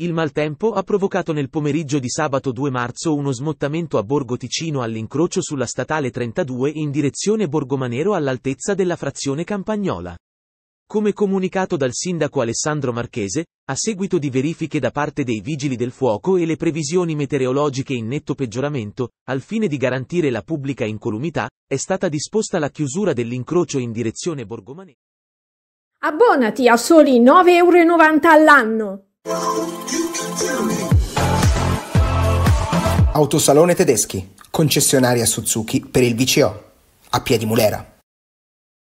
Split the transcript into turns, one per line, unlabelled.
Il maltempo ha provocato nel pomeriggio di sabato 2 marzo uno smottamento a Borgo Ticino all'incrocio sulla statale 32 in direzione Borgomanero all'altezza della frazione Campagnola. Come comunicato dal sindaco Alessandro Marchese, a seguito di verifiche da parte dei vigili del fuoco e le previsioni meteorologiche in netto peggioramento, al fine di garantire la pubblica incolumità, è stata disposta la chiusura dell'incrocio in direzione Borgomanero.
Abbonati a soli 9,90 euro all'anno.
Autosalone Tedeschi, concessionaria Suzuki per il VCO, a Piedi Mulera.